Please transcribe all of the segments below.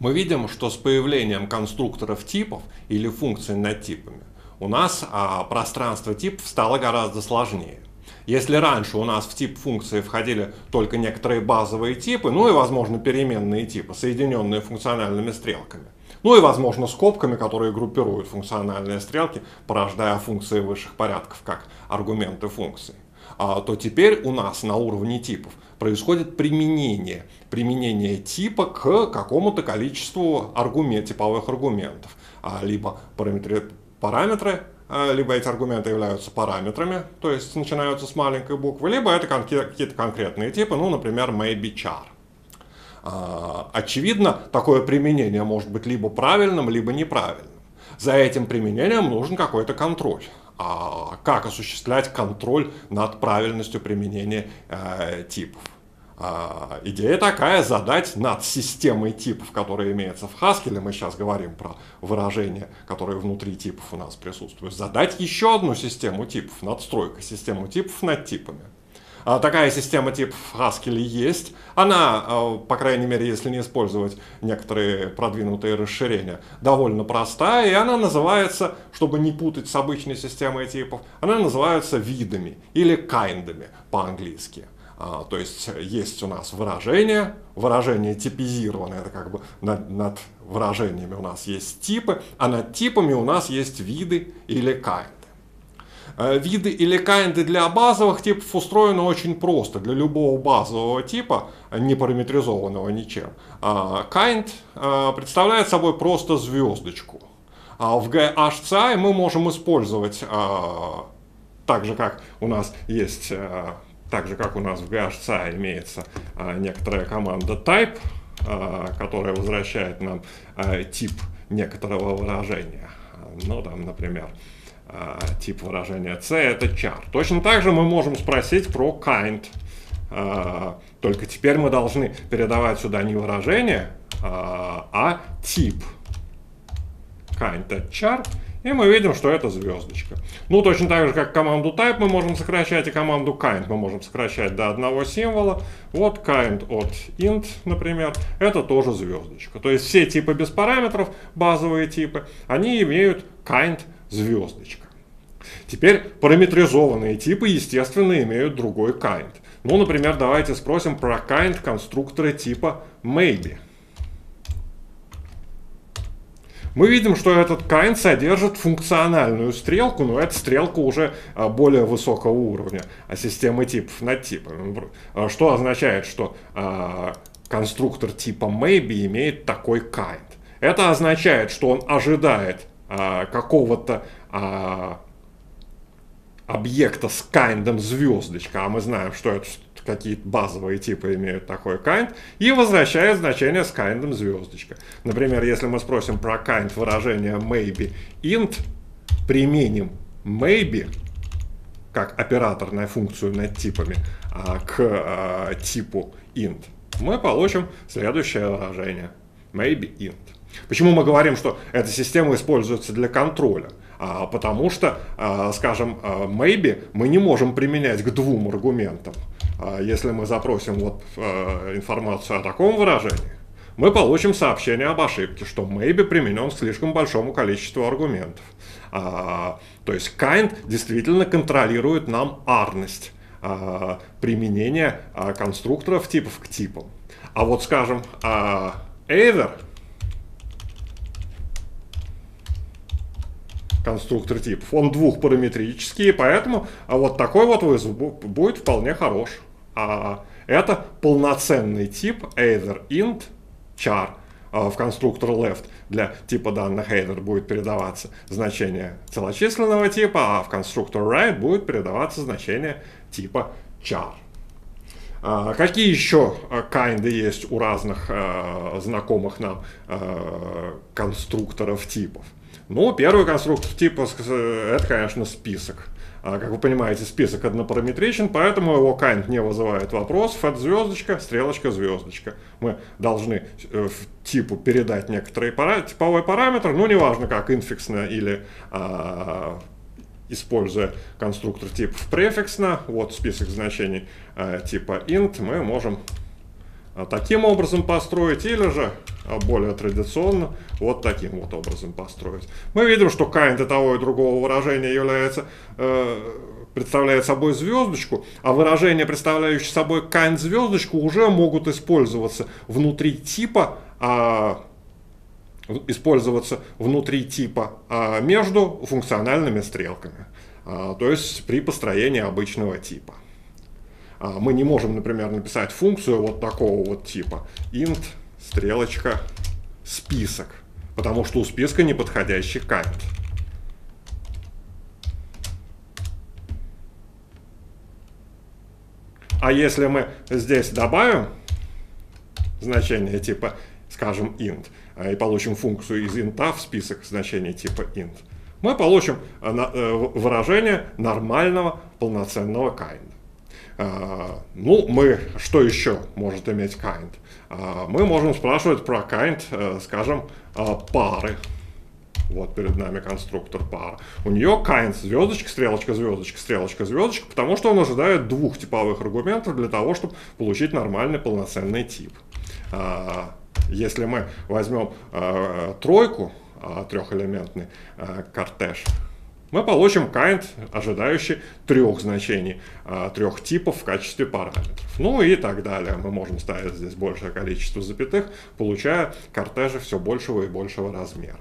Мы видим, что с появлением конструкторов типов или функций над типами у нас а, пространство типов стало гораздо сложнее. Если раньше у нас в тип функции входили только некоторые базовые типы, ну и, возможно, переменные типы, соединенные функциональными стрелками, ну и, возможно, скобками, которые группируют функциональные стрелки, порождая функции высших порядков как аргументы функции, то теперь у нас на уровне типов происходит применение. Применение типа к какому-то количеству аргумент, типовых аргументов. А, либо параметры, параметры а, либо эти аргументы являются параметрами, то есть начинаются с маленькой буквы, либо это какие-то конкретные типы, ну, например, maybe char. А, очевидно, такое применение может быть либо правильным, либо неправильным. За этим применением нужен какой-то контроль. А как осуществлять контроль над правильностью применения э, типов? А, идея такая, задать над системой типов, которая имеется в Haskell, мы сейчас говорим про выражения, которые внутри типов у нас присутствуют, задать еще одну систему типов, надстройка систему типов над типами. А, такая система типов в Haskell есть. Она, а, по крайней мере, если не использовать некоторые продвинутые расширения, довольно простая, и она называется, чтобы не путать с обычной системой типов, она называется видами или kindами по-английски. А, то есть есть у нас выражение, выражение типизированное, это как бы над, над выражениями у нас есть типы, а над типами у нас есть виды или kind. А, виды или кайнды для базовых типов устроены очень просто. Для любого базового типа, не параметризованного ничем, kind а, представляет собой просто звездочку. А в GHCI мы можем использовать так же, как у нас есть так же как у нас в GHC имеется а, некоторая команда type, а, которая возвращает нам а, тип некоторого выражения. Ну, там, например, а, тип выражения c это char. Точно так же мы можем спросить про kind. А, только теперь мы должны передавать сюда не выражение, а, а тип kind от char и мы видим, что это звездочка. Ну, точно так же, как команду type мы можем сокращать, и команду kind мы можем сокращать до одного символа. Вот kind от int, например, это тоже звездочка. То есть все типы без параметров, базовые типы, они имеют kind звездочка. Теперь параметризованные типы, естественно, имеют другой kind. Ну, например, давайте спросим про kind конструктора типа maybe мы видим, что этот kind содержит функциональную стрелку, но эта стрелка уже а, более высокого уровня, а системы типов над типами. А, что означает, что а, конструктор типа maybe имеет такой kind. Это означает, что он ожидает какого-то объекта с кайндом звездочка, а мы знаем, что это какие-то базовые типы имеют такой kind, и возвращает значение с kind звездочка. Например, если мы спросим про kind выражение maybe int, применим maybe как операторная функцию над типами а, к а, типу int, мы получим следующее выражение maybe int. Почему мы говорим, что эта система используется для контроля? А, потому что, а, скажем, а, maybe мы не можем применять к двум аргументам. А, если мы запросим вот а, информацию о таком выражении, мы получим сообщение об ошибке, что maybe применен к слишком большому количеству аргументов. А, то есть kind действительно контролирует нам арность а, применения а, конструкторов типов к типам. А вот, скажем, а, either конструктор типов. Он двухпараметрический, поэтому вот такой вот вызов будет вполне хорош. А это полноценный тип either int char а в конструктор left для типа данных either будет передаваться значение целочисленного типа, а в конструктор right будет передаваться значение типа char. А какие еще kinды есть у разных а, знакомых нам а, конструкторов типов? Ну, первый конструктор типа это, конечно, список. А, как вы понимаете, список однопараметричен, поэтому его kind не вызывает вопросов. Это звездочка, стрелочка, звездочка. Мы должны э, типу передать некоторый пара, типовой параметр, ну, неважно как, инфиксно или а, используя конструктор типов префиксно, вот список значений а, типа int, мы можем таким образом построить, или же а, более традиционно вот таким вот образом построить. Мы видим, что kind того и другого выражения является, э, представляет собой звездочку, а выражения, представляющие собой kind звездочку, уже могут использоваться внутри типа, а, использоваться внутри типа а, между функциональными стрелками, а, то есть при построении обычного типа. А, мы не можем, например, написать функцию вот такого вот типа int стрелочка список, потому что у списка неподходящий kind. А если мы здесь добавим значение типа, скажем, int, а, и получим функцию из int в список значений типа int, мы получим э, э, выражение нормального полноценного kind. А, ну, мы, что еще может иметь kind? А, мы можем спрашивать про kind, э, скажем, а, пары. Вот перед нами конструктор пара. У нее kind звездочка, стрелочка, звездочка, стрелочка, звездочка, потому что он ожидает двух типовых аргументов для того, чтобы получить нормальный полноценный тип. Если мы возьмем тройку, трехэлементный кортеж, мы получим kind, ожидающий трех значений, а, трех типов в качестве параметров. Ну и так далее. Мы можем ставить здесь большее количество запятых, получая кортежи все большего и большего размера.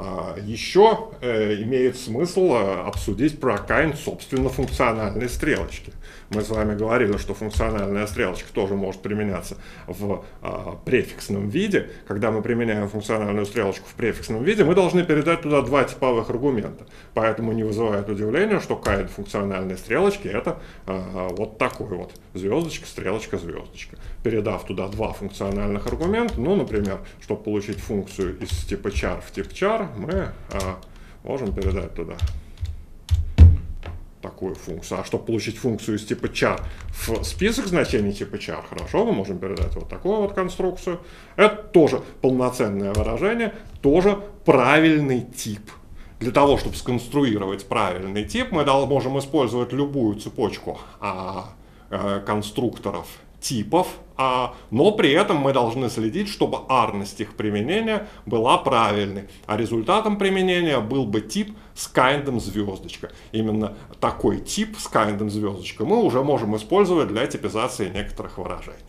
А, Еще э, имеет смысл э, обсудить про kind, собственно, функциональной стрелочки. Мы с вами говорили, что функциональная стрелочка тоже может применяться в а, префиксном виде. Когда мы применяем функциональную стрелочку в префиксном виде, мы должны передать туда два типовых аргумента. Поэтому не вызывает удивления, что kind функциональной стрелочки это а, вот такой вот звездочка, стрелочка, звездочка. Передав туда два функциональных аргумента, ну, например, чтобы получить функцию из типа char в тип char, мы а, можем передать туда такую функцию. А чтобы получить функцию из типа char в список значений типа char, хорошо, мы можем передать вот такую вот конструкцию. Это тоже полноценное выражение, тоже правильный тип. Для того, чтобы сконструировать правильный тип, мы можем использовать любую цепочку а, а, конструкторов типов, а, но при этом мы должны следить, чтобы арность их применения была правильной, а результатом применения был бы тип с кайндом звездочка. Именно такой тип с кайндом звездочка мы уже можем использовать для типизации некоторых выражений.